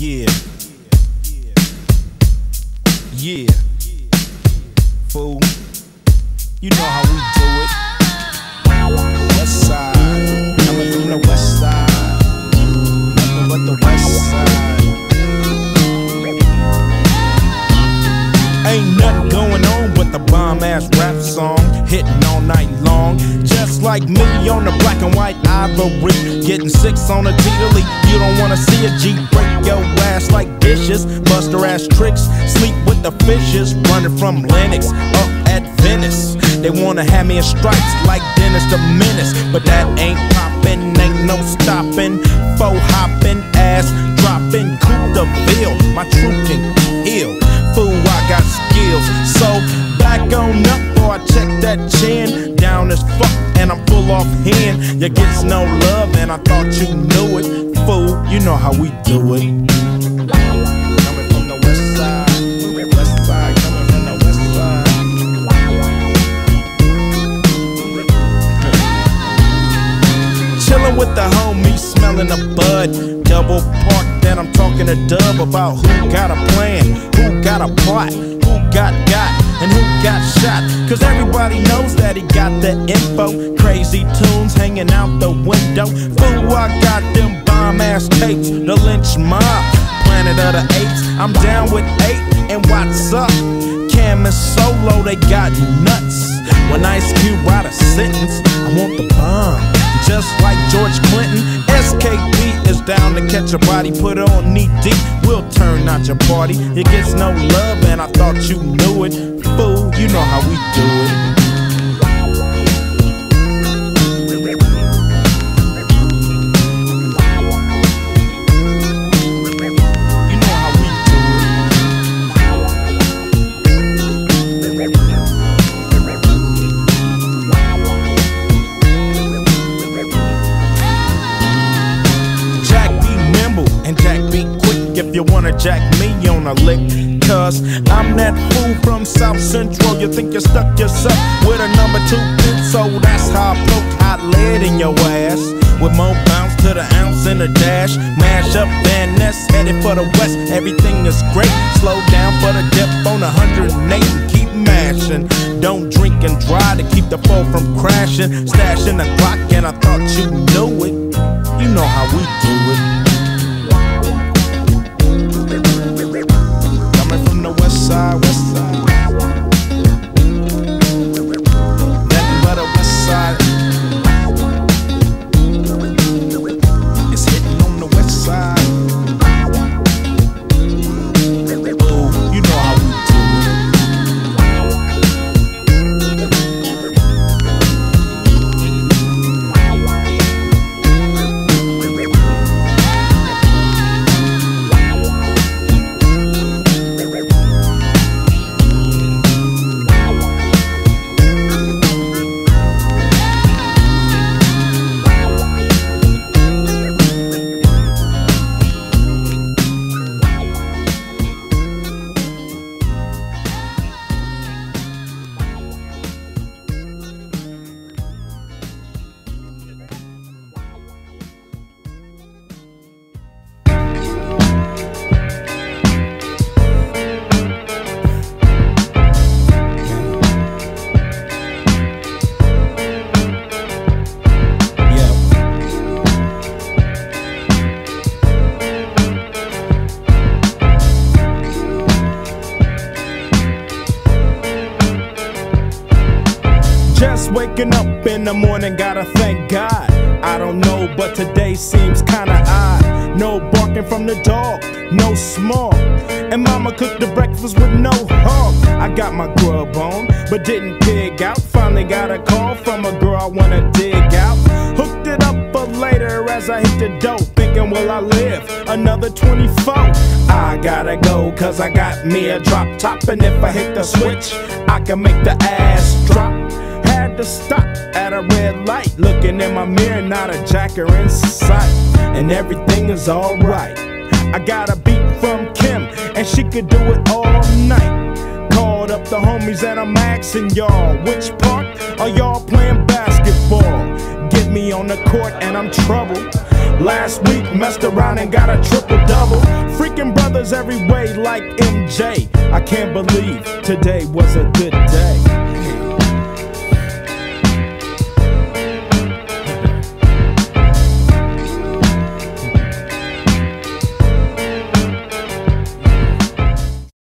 Yeah. Yeah. Fool. You know how we do it. West side. Coming from the west side. Nothing but the west side. Ain't nothing going on but the bomb ass rap song hitting all night long. Just like me on the black and white ivory, getting six on a teetily. You don't wanna see a G break dishes, bust her ass tricks, sleep with the fishes, running from Lennox up at Venice. They wanna have me in stripes like Dennis the Menace, but that ain't poppin', ain't no stopping. Faux hopping, ass dropping, Coupe de Ville. My truth can heal. Fool, I got skills. So back on up, boy, I check that chin. Down as fuck, and I'm full off hand. You gets no love, and I thought you knew it. You know how we do it. Chillin' with the homies, smelling a bud. Double park, then I'm talking to Dub about who got a plan, who got a plot, who got got, and who got shot. Cause everybody knows that he got the info. Crazy tunes hanging out the window. Fool, I got them bomb ass tapes, the lynch mob. Planet of the Apes, I'm down with eight, and what's up? Kam and Solo, they got nuts. When Ice Cube write a sentence, I want the bomb. Just like George Clinton, SKP is down to catch a body, put on knee deep. We'll turn out your party. It gets no love, and I thought you knew it. Fool, you know how we do it. You wanna jack me on a lick. Cause I'm that fool from South Central. You think you stuck yourself with a number two pin, so that's how I poke hot lead in your ass. With more bounce to the ounce in a dash. Mash up Van Ness, headed for the west. Everything is great. Slow down for the dip on 108 and keep mashing. Don't drink and drive to keep the foe from crashing. Stashing the clock, and I thought you knew it. You know how we do it. Waking up in the morning, gotta thank God. I don't know, but today seems kinda odd. No barking from the dog, no small. And mama cooked the breakfast with no hog. I got my grub on, but didn't pig out. Finally got a call from a girl I wanna dig out. Hooked it up for later as I hit the dope. Thinking, will I live another 24? I gotta go, cause I got me a drop top. And if I hit the switch, I can make the ass drop. To stop at a red light, looking in my mirror, not a jacker in sight. And everything is alright. I got a beat from Kim, and she could do it all night. Called up the homies, and I'm asking y'all, which part are y'all playing basketball? Get me on the court, and I'm troubled. Last week messed around and got a triple double. Freaking brothers every way like MJ. I can't believe today was a good day.